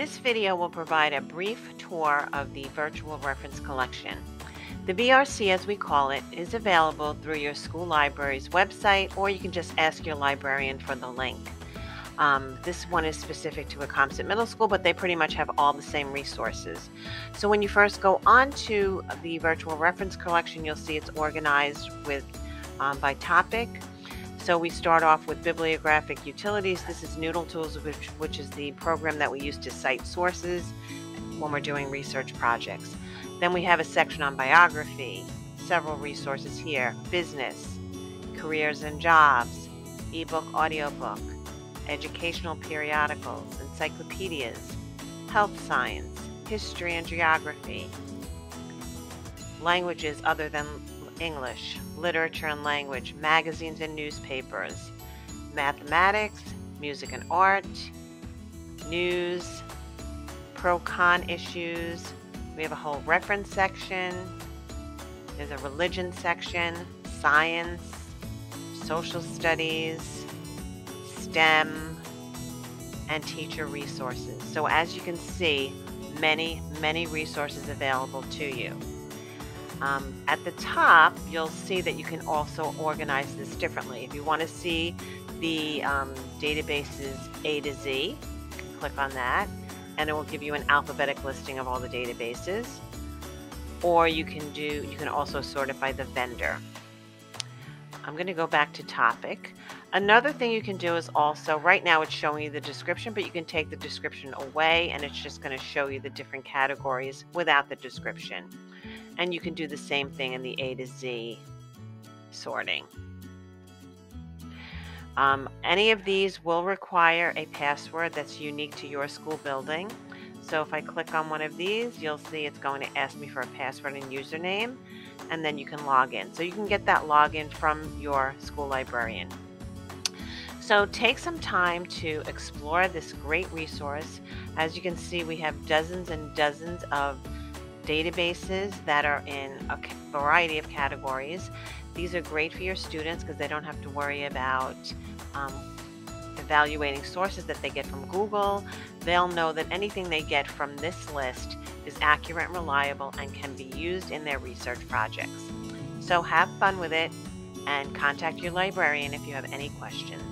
This video will provide a brief tour of the Virtual Reference Collection. The VRC, as we call it, is available through your school library's website, or you can just ask your librarian for the link. Um, this one is specific to Accompsett Middle School, but they pretty much have all the same resources. So when you first go onto the virtual reference collection, you'll see it's organized with um, by topic. So we start off with bibliographic utilities. This is Noodle Tools, which, which is the program that we use to cite sources when we're doing research projects. Then we have a section on biography, several resources here, business, careers and jobs, ebook, audiobook, educational periodicals, encyclopedias, health science, history and geography, languages other than English, literature and language, magazines and newspapers, mathematics, music and art, news, pro-con issues. We have a whole reference section. There's a religion section, science, social studies, STEM, and teacher resources. So as you can see, many, many resources available to you. Um, at the top, you'll see that you can also organize this differently. If you want to see the um, databases A to Z, click on that, and it will give you an alphabetic listing of all the databases. Or you can do, you can also sort it by the vendor. I'm going to go back to topic. Another thing you can do is also, right now it's showing you the description, but you can take the description away and it's just going to show you the different categories without the description. And you can do the same thing in the A to Z sorting. Um, any of these will require a password that's unique to your school building. So if I click on one of these, you'll see it's going to ask me for a password and username, and then you can log in. So you can get that login from your school librarian. So take some time to explore this great resource. As you can see, we have dozens and dozens of databases that are in a variety of categories. These are great for your students because they don't have to worry about um, evaluating sources that they get from Google. They'll know that anything they get from this list is accurate reliable and can be used in their research projects. So have fun with it and contact your librarian if you have any questions.